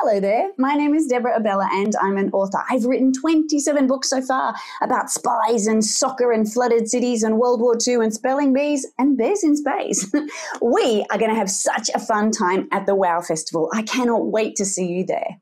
Hello there. My name is Deborah Abela and I'm an author. I've written 27 books so far about spies and soccer and flooded cities and World War II and spelling bees and bears in space. we are going to have such a fun time at the WOW Festival. I cannot wait to see you there.